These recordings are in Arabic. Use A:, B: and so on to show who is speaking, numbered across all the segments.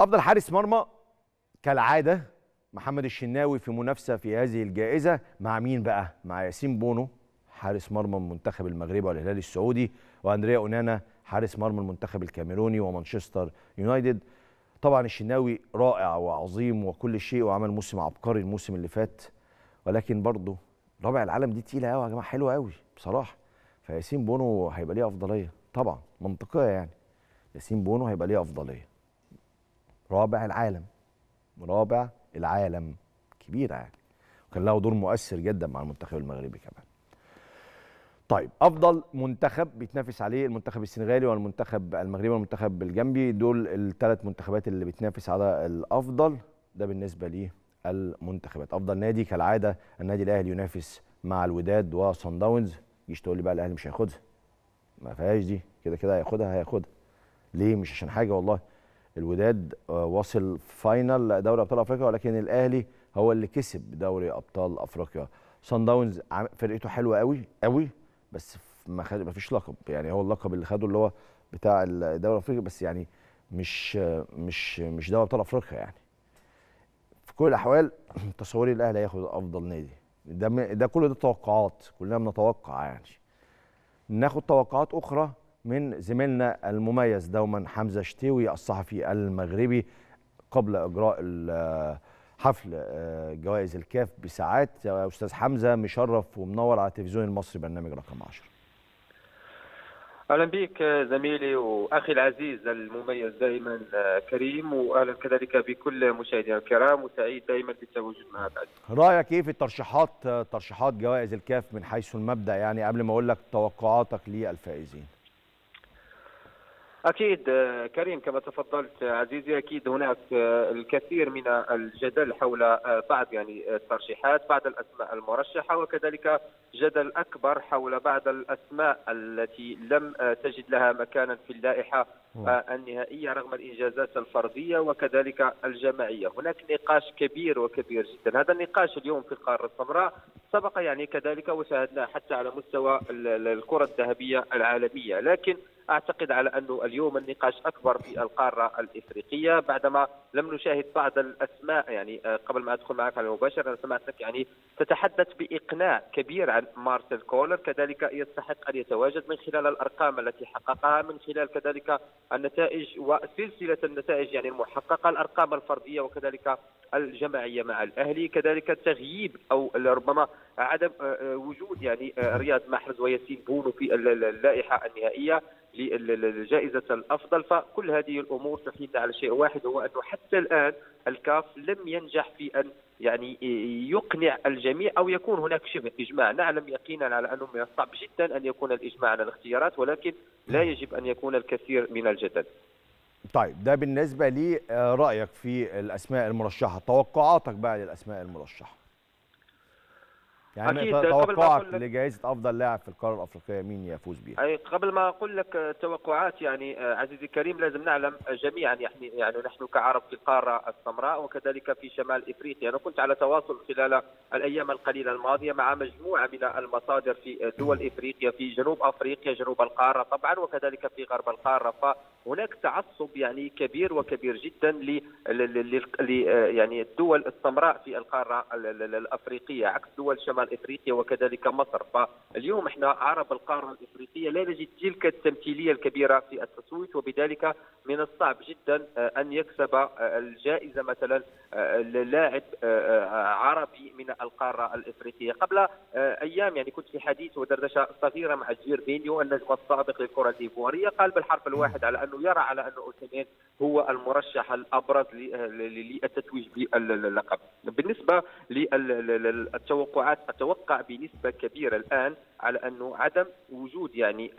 A: أفضل حارس مرمى كالعادة محمد الشناوي في منافسة في هذه الجائزة مع مين بقى؟ مع ياسين بونو حارس مرمى المنتخب المغربي والهلال السعودي وأندريا أونانا حارس مرمى المنتخب الكاميروني ومانشستر يونايتد. طبعا الشناوي رائع وعظيم وكل شيء وعمل موسم عبقري الموسم اللي فات ولكن برضه رابع العالم دي تقيلة قوي يا جماعة حلوة قوي بصراحة. فياسين بونو هيبقى ليه أفضلية طبعا منطقية يعني ياسين بونو هيبقى ليه أفضلية. رابع العالم رابع العالم كبيره يعني. وكان له دور مؤثر جدا مع المنتخب المغربي كمان. طيب أفضل منتخب بيتنافس عليه المنتخب السنغالي والمنتخب المغربي والمنتخب الجنبي؟ دول الثلاث منتخبات اللي بتنافس على الأفضل. ده بالنسبة ليه المنتخبات. أفضل نادي كالعادة النادي الأهلي ينافس مع الوداد وصن داونز. جيش تقول لي بقى الأهلي مش هياخدها. ما فيهاش دي. كده كده هياخدها هياخدها. ليه؟ مش عشان حاجة والله. الوداد واصل فاينل دوري أبطال أفريقيا ولكن الأهلي هو اللي كسب دوري أبطال أفريقيا. صن داونز فرقته حلوة قوي قوي بس ما خد ما فيش لقب. يعني هو اللقب اللي خده اللي هو بتاع الدوري الافريقي بس يعني مش مش مش دوري أبطال أفريقيا يعني. في كل الأحوال تصوري الأهلي هياخد أفضل نادي. ده ده كله ده توقعات كلنا بنتوقع يعني. ناخد توقعات أخرى من زميلنا المميز دوما حمزة شتيوي الصحفي المغربي قبل إجراء حفل جوائز الكاف بساعات. يا أستاذ حمزة مشرف ومنور على التلفزيون المصري برنامج رقم 10
B: أهلا بك زميلي وأخي العزيز المميز دائما كريم واهلا كذلك بكل مشاهدينا الكرام وسعيد دائما بالتواجد معك
A: رأيك إيه في الترشيحات ترشيحات جوائز الكاف من حيث المبدأ؟ يعني قبل ما أقول لك توقعاتك للفائزين.
B: أكيد كريم كما تفضلت عزيزي أكيد هناك الكثير من الجدل حول بعض يعني الترشيحات بعض الأسماء المرشحة وكذلك جدل أكبر حول بعض الأسماء التي لم تجد لها مكانا في اللائحة النهائية رغم الإنجازات الفردية وكذلك الجماعية، هناك نقاش كبير وكبير جدا، هذا النقاش اليوم في القاره السمراء سبق يعني كذلك وشاهدناه حتى على مستوى الكرة الذهبية العالمية، لكن أعتقد على انه اليوم النقاش أكبر في القارة الإفريقية بعدما لم نشاهد بعض الأسماء يعني قبل ما أدخل معك على المباشر أنا سمعتك يعني تتحدث بإقناع كبير عن مارسيل كولر كذلك يستحق أن يتواجد من خلال الأرقام التي حققها من خلال كذلك النتائج وسلسلة النتائج يعني المحققة الأرقام الفردية وكذلك الجماعية مع الأهلي كذلك تغييب أو ربما عدم وجود يعني رياض محرز وياسين بونو في اللائحة النهائية. لجائزة الأفضل فكل هذه الأمور تحيل على شيء واحد هو أنه حتى الآن الكاف لم ينجح في أن يعني يقنع الجميع أو يكون هناك شبه إجماع. نعلم يقينا على أنه من الصعب جدا أن يكون الإجماع على الاختيارات ولكن لا يجب أن يكون الكثير من الجدل.
A: طيب ده بالنسبة لي رأيك في الأسماء المرشحة. توقعاتك بقى للأسماء المرشحة. يعني أكيد. توقعك لجائزة أفضل لاعب في القارة الأفريقية مين يفوز بيها؟
B: أي قبل ما أقول لك توقعات يعني عزيزي الكريم لازم نعلم جميعا يعني يعني نحن كعرب في القارة السمراء وكذلك في شمال إفريقيا. أنا كنت على تواصل خلال الأيام القليلة الماضية مع مجموعة من المصادر في دول إفريقيا في جنوب أفريقيا جنوب القارة طبعا وكذلك في غرب القارة. فهناك تعصب يعني كبير وكبير جدا ل يعني الدول السمراء في القارة الأفريقية عكس دول شمال شمال افريقيا وكذلك مصر. فاليوم إحنا عرب القارة الإفريقية لا نجد تلك التمثيلية الكبيرة في التصويت وبذلك من الصعب جدا أن يكسب الجائزة مثلا لاعب عربي من القارة الإفريقية. قبل أيام يعني كنت في حديث ودردشة صغيرة مع جير بينيو النجم السابق للكره الايفواريه قال بالحرف الواحد على أنه يرى على انه اوسيمين هو المرشح الأبرز للتتويج باللقب. بالنسبة للتوقعات أتوقع بنسبة كبيرة الآن على انه عدم وجود يعني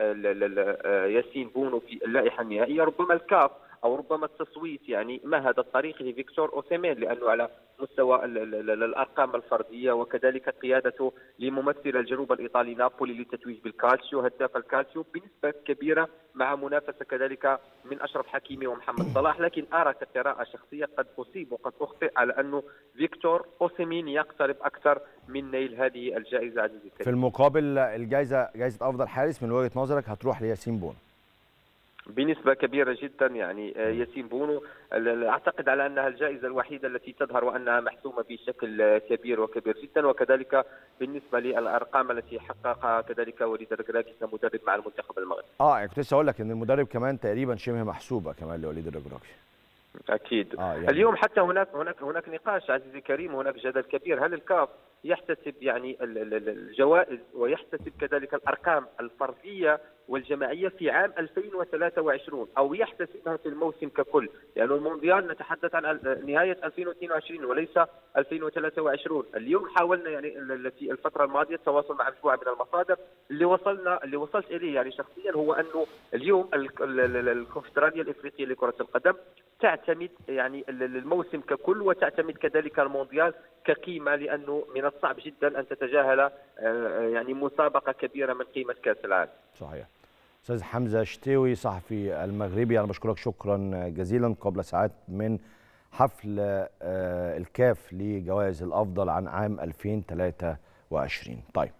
B: ياسين بونو في اللائحة النهائية ربما الكاف أو ربما التصويت يعني مهد الطريق لفيكتور أوسيمين؟ لأنه على مستوى الأرقام الفردية وكذلك قيادته لممثل الجنوب الإيطالي نابولي للتتويج بالكالتشيو هداف الكالتشيو بنسبة كبيرة مع منافسة كذلك من أشرف حكيمي ومحمد صلاح. لكن أرى كقراءة شخصية قد أصيب وقد أخطئ على انه فيكتور أوسيمين يقترب أكثر من نيل هذه الجائزة. عزيزي.
A: في المقابل الجائزه جائزة أفضل حارس من وجهة نظرك هتروح لياسين بونو
B: بنسبة كبيرة جدا يعني ياسين بونو. أعتقد على أنها الجائزة الوحيدة التي تظهر وأنها محسومة بشكل كبير وكبير جدا. وكذلك بالنسبة للأرقام التي حققها كذلك وليد الركراكي كمدرب مع المنتخب المغربي.
A: آه يعني كنت لسه أقول لك إن المدرب كمان تقريبا شبه محسوبة كمان لوليد الركراكي
B: أكيد.
A: آه،
B: آه
A: يعني
B: اليوم حتى هناك هناك هناك نقاش عزيزي كريم هناك جدل كبير. هل الكاف يحتسب يعني ال- ال- ال- الجوائز ويحتسب كذلك الأرقام الفردية والجماعية في عام 2023 أو يحتسبها في الموسم ككل. لأن يعني المونديال نتحدث عن نهاية 2022 وليس 2023 اليوم حاولنا يعني في الفترة الماضية التواصل مع مجموعة من المصادر. اللي وصلنا اللي وصلت إليه يعني شخصيا هو أنه اليوم ال- ال- ال- الكونفدرالية الإفريقية لكرة القدم تعتمد يعني ال- ال- الموسم ككل وتعتمد كذلك المونديال كقيمة لأنه من الصعب جدا أن تتجاهل آه، يعني مسابقة كبيرة من قيمة كأس العالم.
A: صحيح. أستاذ حمزة شتاوي صحفي المغربي أنا بشكرك شكرا جزيلا قبل ساعات من حفل آه، الكاف لجوائز الأفضل عن عام 2023 طيب.